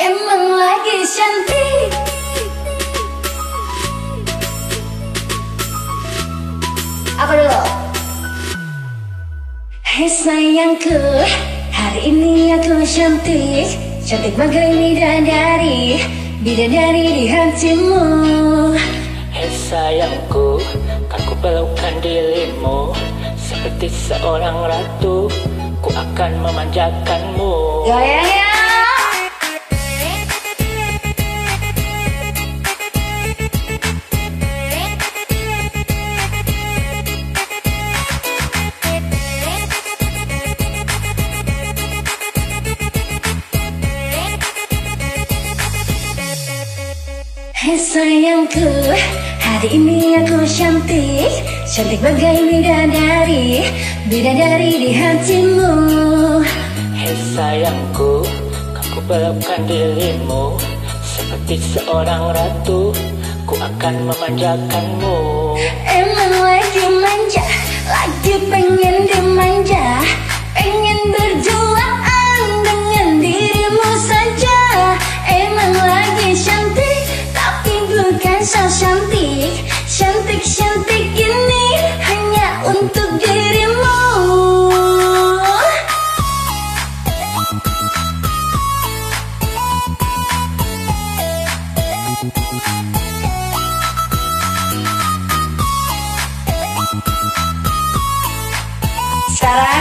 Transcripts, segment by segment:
Emang lagi cantik. Apa dulu? Hei sayangku. Hari ini aku cantik. Cantik bagai bidadari Bidadari di hatimu. Hei sayangku Kan ku pelukan dirimu. Seperti seorang ratu Ku akan memanjakanmu. Goyang ya Hei sayangku, hari ini aku cantik. Cantik bagai bidadari Bidadari di hatimu. Hei sayangku Kan ku pelukan dirimu. Seperti seorang ratu Ku akan memanjakanmu. Emang lagi manja, lagi pengen dimanja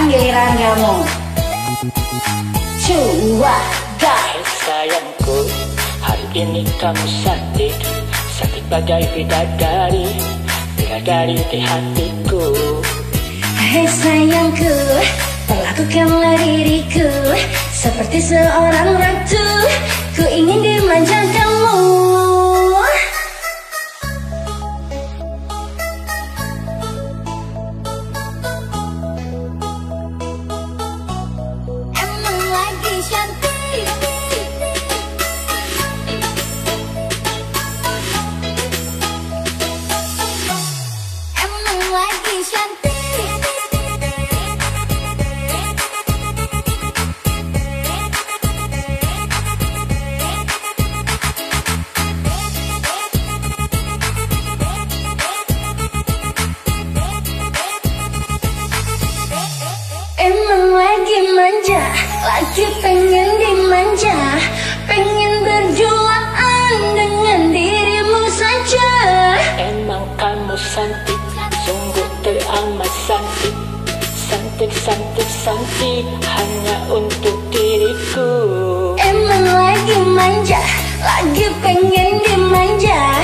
giliran kamu. Coba guys. Sayangku Hari ini kamu cantik Cantik bagai bidadari Bidadari di hatiku. Hei sayangku Perlakukanlah diriku. Seperti seorang ratu lagi cantik. Emang lagi manja, lagi pengen dimanja. Pengen berduaan dengan dirimu saja. Emang kamu cantik Hanya untuk diriku. Emang lagi manja, lagi pengen dimanja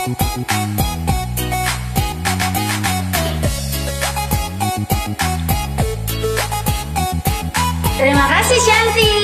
Terima kasih Shanti